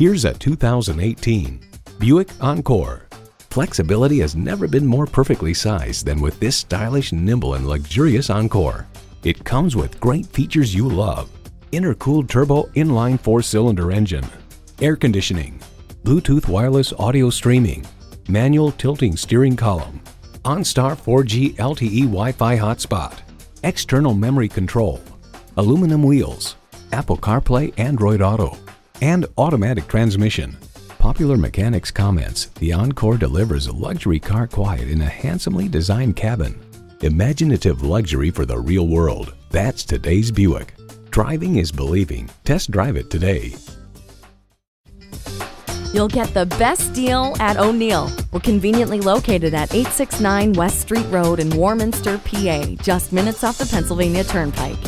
Here's a 2018 Buick Encore. Flexibility has never been more perfectly sized than with this stylish, nimble, and luxurious Encore. It comes with great features you love. Intercooled turbo inline four-cylinder engine, air conditioning, Bluetooth wireless audio streaming, manual tilting steering column, OnStar 4G LTE Wi-Fi hotspot, external memory control, aluminum wheels, Apple CarPlay Android Auto, and automatic transmission. Popular Mechanics comments, the Encore delivers luxury car quiet in a handsomely designed cabin. Imaginative luxury for the real world. That's today's Buick. Driving is believing. Test drive it today. You'll get the best deal at O'Neil. We're conveniently located at 869 West Street Road in Warminster, PA, just minutes off the Pennsylvania Turnpike.